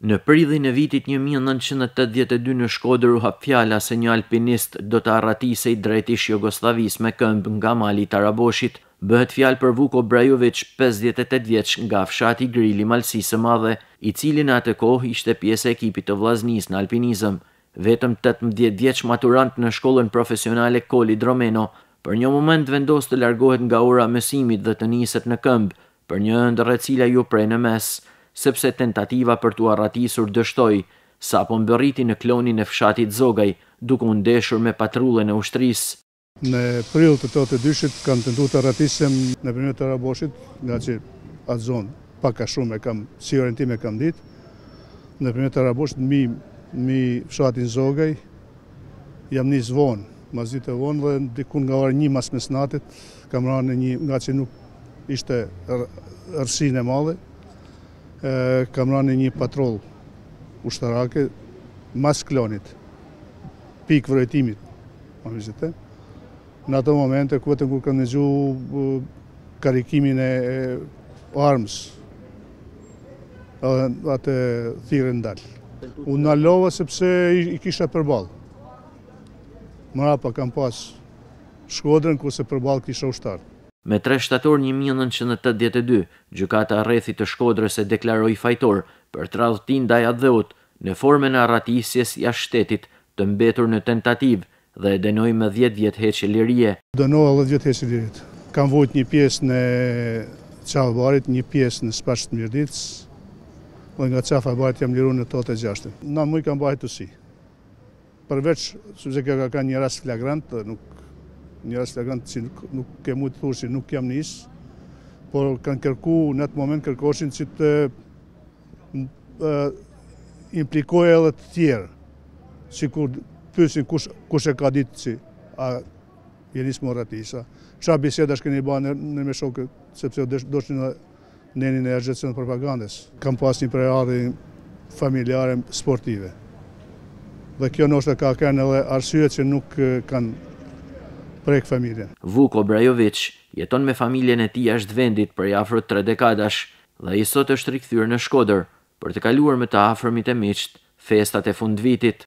Në prillin e vitit një mijë e nëntëqind e tetëdhjetë e dy në Shkodër u hap fjala se një alpinist do të arratisej drejt ish-Jugosllavisë me këmbë nga mali i Taraboshit. Bëhet fjalë për Vuko Brajoviç, pesëdhjetë e tetë vjeç, nga fshati Gril i Malësisë së Madhe, i cili në atë kohë ishte pjesë e ekipit të Vllaznisë në alpinizëm. Vetëm tetëmbëdhjetë vjeç maturant në shkollën profesionale Koli Dromeno, për një moment vendos të largohet nga ora e mësimit dhe të niset në këmbë, për një ëndërr e cila iu pre në mes, sepse tentativa për t'u arratisur dështoi, sapo mbërriti në klonin e fshatit Zogaj, duke u ndeshur me patrullën e ushtrisë. Në prill të tetëdhjetë e dyshit kam tentuar të arratisem nëpërmjet Taraboshit, ngaqë atë zonë pak a shumë e kam, si orientim e kam ditë, nëpërmjet Taraboshit mbi mbi fshatin Zogaj, Jam nis vonë, masdite vonë dhe diku nga ora një mas mesnatit kam ra në një, ngaqë nuk ishte errësinë e madhe, kam ra në një patrullë ushtarake mas klonit, pikë vrojtimit, ma vizite. Në ato momente, kur vetëm kur kam dëgju karikimin e armës, atë thirrjen ndal. U nalova sepse i kisha përballë. Mrapa kam pas Shkodrën kurse përballë kisha ushtarë. Me tre shtator një mijë e nëntëqind e tetëdhjetë e dy, Gjykata e Rrethit të Shkodrës e deklaroi fajtor për tradhti ndaj atdheut, në formën e arratisjes jashtë shtetit, të mbetur në tentativë, Dhe e dënoi me dhjetë vjet heqje lirie. Dënohem dhjetë vjet heqje lirie. Kam vujt një pjesë në Qafë Barit, një pjesë në Spaç të Mirditës, dhe nga Qafa e Barit jam liru në tetëdhjetë e gjashtën. Nëntë muj kam ba hetuesi. Përveç, sepse kjo ka kenë një rast flagrant dhe nuk, një rast flagrant që nuk ke mujt të thuash që nuk jam nis, por kanë kërku, në atë moment kërkoshin që të implikoje edhe të tjerë, sikur pysin kush e ka ditë që a je nis me u arratis, ça bisedash keni ba ne me shokët, sepse doshin nenin e agjitacion e propagandës. Kam pas një prejardhje familjare sportive, dhe kjo noshta e ka kënë edhe arsyet që nuk kanë prekë familjen. Vuko Brajoviç jeton me familjen e tij jashtë vendit prej afro tre dekadash, Dhe ai sot është rikthyer në Shkodër për të kaluar me të afërmit e miqtë festat e fundvitit.